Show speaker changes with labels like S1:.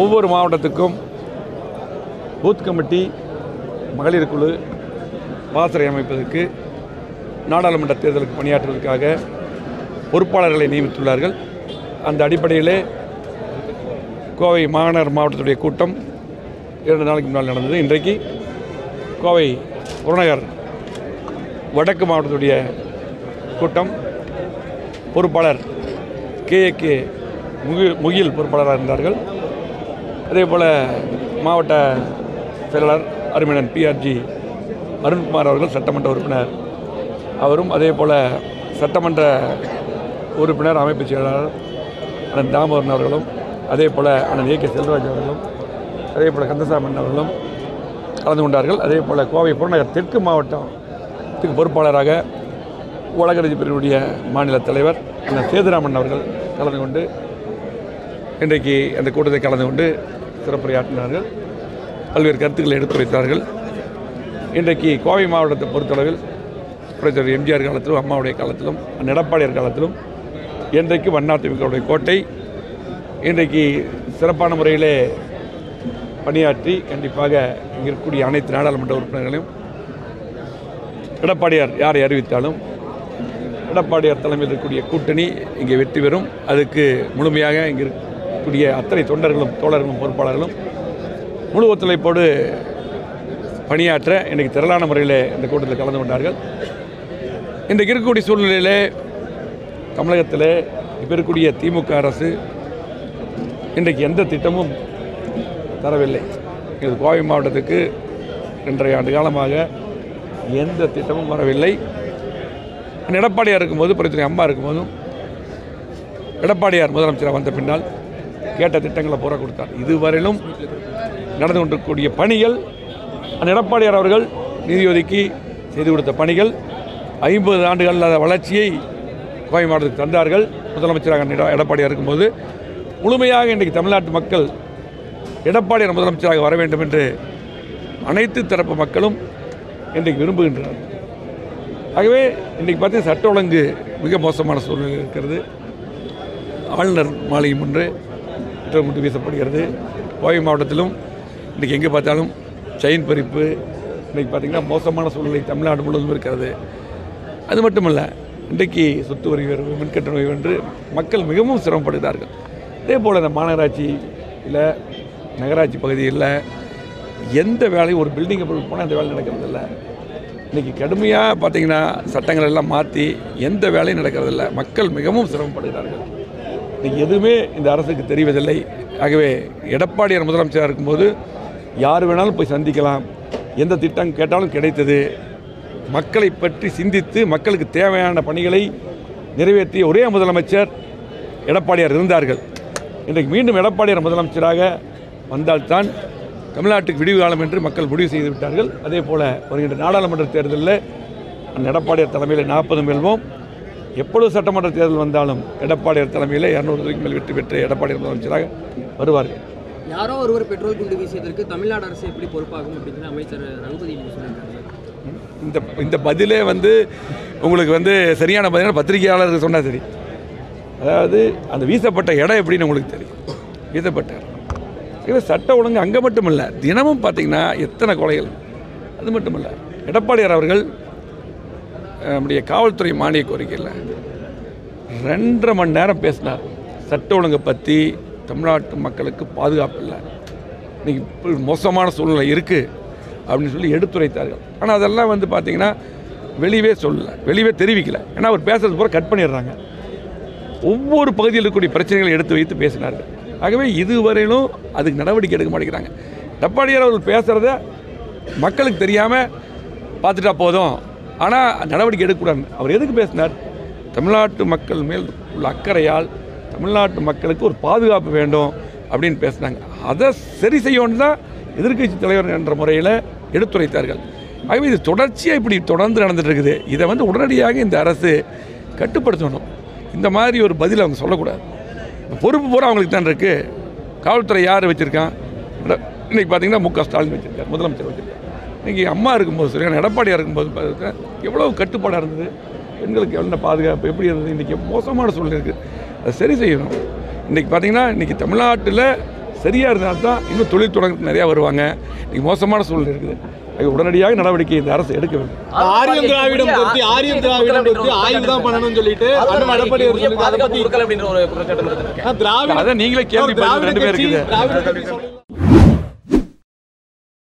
S1: ஒவ்வொரு மாவட்டத்துக்கும் booth committee மகளிர் குழு பாசறை அமைப்பதற்கு நாடாளுமன்ற தேர்தலுக்கு பணியாற்றுவதற்காக பொறுப்பாளர்களை நியமித்துள்ளார்கள். அந்த அடிப்படையிலே கோவை மாநகர் மாவட்டத்துடைய கூட்டம் இரண்டு நாளைக்கு முன்னால் நடந்தது. இன்றைக்கு கோவை புறநகர் வடக்கு மாவட்டத்துடைய கூட்டம். பொறுப்பாளர் கே. கே. முகில் முகில் பொறுப்பாளராக இருந்தார்கள். அதே போல் மாவட்ட செயலாளர் அருமையன் பிஆர்ஜி அருண்குமார் அவர்கள் சட்டமன்ற உறுப்பினர். அவரும் அதே போல் சட்டமன்ற உறுப்பினர் அமைப்பு செயலாளர் அண்ணன் தாமோதரன் அவர்களும் அதே போல் அண்ணன் ஏ. கே. செல்வராஜ் அவர்களும் அதே போல் கந்தசாமன் அவர்களும் கலந்து கொண்டார்கள். அதே போல் கோவை புறநகர் தெற்கு மாவட்டத்துக்கு பொறுப்பாளராக உலகரஜி பிரிவுடைய மாநில தலைவர் அண்ணன் சேதுராமன் அவர்கள் கலந்து கொண்டு இன்றைக்கு அந்த கூட்டத்தை கலந்து கொண்டு சிறப்புரையாற்றினார்கள். பல்வேறு கருத்துக்களை எடுத்துரைத்தார்கள் இன்றைக்கு கோவை மாவட்டத்தை பொறுத்தளவில் புரட்சித்தலைவர் எம்ஜிஆர் காலத்திலும் அம்மாவுடைய காலத்திலும் எடப்பாடியார் காலத்திலும் என்றைக்கும் அதிமுகவுடைய கோட்டை இன்றைக்கு சிறப்பான முறையிலே பணியாற்றி கண்டிப்பாக இங்கே இருக்கக்கூடிய அனைத்து நாடாளுமன்ற உறுப்பினர்களையும் எடப்பாடியார் யாரை அறிவித்தாலும் எடப்பாடியார் தலைமையில் இருக்கக்கூடிய கூட்டணி இங்கே வெற்றி பெறும். அதுக்கு முழுமையாக இங்கே இருக்கக்கூடிய அத்தனை தொண்டர்களும் தோழர்களும் பொறுப்பாளர்களும் முழு ஒத்துழைப்போடு பணியாற்ற இன்றைக்கு திரளான முறையில் இந்த கூட்டத்தில் கலந்து கொண்டார்கள். இன்றைக்கு இருக்கக்கூடிய சூழ்நிலையிலே தமிழகத்தில் இப்போ இருக்கக்கூடிய திமுக அரசு இன்றைக்கு எந்த திட்டமும் தரவில்லை. இது கோவை மாவட்டத்துக்கு ரெண்டரை ஆண்டு காலமாக எந்த திட்டமும் வரவில்லை. எடப்பாடியாக இருக்கும்போது பிரச்சனை அம்மா இருக்கும்போதும் எடப்பாடியார் முதலமைச்சராக வந்த பின்னால் கேட்ட திட்டங்களை புற கொடுத்தார். இதுவரையிலும் நடந்து கொண்டிருக்கக்கூடிய பணிகள் அந்த எடப்பாடியார் அவர்கள் நிதி ஒதுக்கி செய்து கொடுத்த பணிகள் ஐம்பது ஆண்டுகள் அந்த வளர்ச்சியை கோவை மாவட்டத்துக்கு தந்தார்கள். முதலமைச்சராக எடப்பாடியாக இருக்கும்போது முழுமையாக இன்றைக்கு தமிழ்நாட்டு மக்கள் எடப்பாடியார் முதலமைச்சராக வர வேண்டும் என்று அனைத்து தரப்பு மக்களும் இன்றைக்கு விரும்புகின்றனர். ஆகவே இன்றைக்கி பார்த்து சட்ட ஒழுங்கு மிக மோசமான சூழ்நிலை இருக்கிறது. ஆளுநர் மாளிகை முன்று குற்றம் முட்டு வீசப்படுகிறது. கோவை மாவட்டத்திலும் இன்றைக்கி எங்கே பார்த்தாலும் செயின் பறிப்பு இன்றைக்கி பார்த்திங்கன்னா மோசமான சூழ்நிலை தமிழ்நாடு முழுவதும் இருக்கிறது. அது மட்டுமல்ல இன்றைக்கு சொத்து வரி உயர்வு மின்கட்டண உயர்வு என்று மக்கள் மிகவும் சிரமப்படுகிறார்கள். அதே போல் இந்த மாநகராட்சியில் நகராட்சி பகுதியில் எந்த வேலையும் ஒரு பில்டிங்கை போனால் அந்த வேலை நடக்கிறதில்ல. இன்றைக்கி கடுமையாக பார்த்தீங்கன்னா சட்டங்கள் எல்லாம் மாற்றி எந்த வேலையும் நடக்கிறதில்ல. மக்கள் மிகவும் சிரமப்படுகிறார்கள். இன்றைக்கி எதுவுமே இந்த அரசுக்கு தெரிவதில்லை. ஆகவே எடப்பாடியார் முதலமைச்சராக இருக்கும்போது யார் வேணாலும் போய் சந்திக்கலாம். எந்த திட்டம் கேட்டாலும் கிடைத்தது. மக்களை பற்றி சிந்தித்து மக்களுக்கு தேவையான பணிகளை நிறைவேற்றிய ஒரே முதலமைச்சர் எடப்பாடியார் இருந்தார்கள். இன்றைக்கு மீண்டும் எடப்பாடியார் முதலமைச்சராக வந்தால்தான் தமிழ்நாட்டுக்கு விடிவு காலம் என்று மக்கள் முடிவு செய்து விட்டார்கள். அதே போல் வருகின்ற நாடாளுமன்ற தேர்தலில் அந்த எடப்பாடியார் தலைமையில் நாற்பது வெல்வோம். எப்பொழுது சட்டமன்ற தேர்தல் வந்தாலும் எடப்பாடியார் தலைமையில் இரநூறுக்கு மேல் வெற்றி பெற்று எடப்பாடியார் முதலமைச்சராக வருவார்கள்.
S2: யாரோ ஒருவர் பெட்ரோல் குண்டு வீசியதற்கு தமிழ்நாடு அரசு எப்படி பொறுப்பாகும் அப்படின்னு அமைச்சர் ரகுபதி
S1: இந்த இந்த பதிலே வந்து உங்களுக்கு வந்து சரியான பதிலாக பத்திரிகையாளருக்கு சொன்னால் சரி. அதாவது அந்த வீசப்பட்ட இடம் எப்படின்னு உங்களுக்கு தெரியும். வீசப்பட்ட இடம். இது சட்ட ஒழுங்கு அங்கே மட்டும் இல்லை தினமும் பார்த்தீங்கன்னா எத்தனை கொலைகள்? அது மட்டும் இல்லை எடப்பாடியார் அவர்கள் நம்முடைய காவல்துறை மானிய கோரிக்கையில் ரெண்டரை மணி நேரம் பேசினார். சட்ட ஒழுங்கை பற்றி தமிழ்நாட்டு மக்களுக்கு பாதுகாப்பு இல்லை. இன்றைக்கி இப்படி மோசமான சூழ்நிலை இருக்குது அப்படின்னு சொல்லி எடுத்துரைத்தார்கள். ஆனால் அதெல்லாம் வந்து பார்த்திங்கன்னா வெளியவே சொல்லலை. வெளியவே தெரிவிக்கல. ஏன்னா அவர் பேசுகிறது பூரா கட் பண்ணிடுறாங்க. ஒவ்வொரு பகுதியில் இருக்கக்கூடிய பிரச்சனைகளை எடுத்து வைத்து பேசினார்கள். ஆகவே இதுவரையிலும் அதுக்கு நடவடிக்கை எடுக்க மாட்டேங்கிறாங்க. எடப்பாடியார் அவர்கள் பேசுகிறத மக்களுக்கு தெரியாமல் பார்த்துட்டா போதும். ஆனால் நடவடிக்கை எடுக்கக்கூடாது. அவர் எதுக்கு பேசினார்? தமிழ்நாட்டு மக்கள் மேல் உள்ள அக்கறையால் தமிழ்நாட்டு மக்களுக்கு ஒரு பாதுகாப்பு வேண்டும் அப்படின்னு பேசினாங்க. அதை சரி செய்யணும் தான் எதிர்க்கட்சி தலைவர் என்ற முறையில் எடுத்துரைத்தார்கள். ஆகவே இது தொடர்ச்சியாக இப்படி தொடர்ந்து நடந்துட்டு இருக்குது. இதை வந்து உடனடியாக இந்த அரசு கட்டுப்படுத்தணும். இந்த மாதிரி ஒரு பதில் அவங்க சொல்லக்கூடாது. பொறுப்பு பூரா அவங்களுக்கு தான் இருக்குது காவல்துறை யார் வச்சுருக்கான்? இன்றைக்கி பார்த்தீங்கன்னா மு க. ஸ்டாலின் வச்சுருக்காரு முதலமைச்சர் வச்சுருக்காரு. இன்றைக்கி அம்மா இருக்கும்போது சரியான எடப்பாடியாக இருக்கும்போது பார்த்துருக்கேன் எவ்வளோ கட்டுப்பாடாக இருந்தது? பெண்களுக்கு என்ன பாதுகாப்பு எப்படி இருந்தது? இன்றைக்கி மோசமான சூழ்நிலை இருக்குது அதை சரி செய்யணும். இன்றைக்கி பார்த்தீங்கன்னா இன்றைக்கி தமிழ்நாட்டில் சரியாக இருந்தால் தான் இன்னும் தொழில் தொடங்கிறதுக்கு நிறையா வருவாங்க. இன்றைக்கி மோசமான சூழ்நிலை இருக்குது. உடனடியாக நடவடிக்கை இந்த அரசு எடுக்க வேண்டும்.
S3: திராவிடம் பற்றி ஆரியம் திராவிடம் பற்றி ஆய்வு தான் பண்ணணும்னு சொல்லிட்டு அதை பத்தி திராவிட
S1: நீங்களே கேள்வி ரெண்டு பேர்
S3: பேருக்கு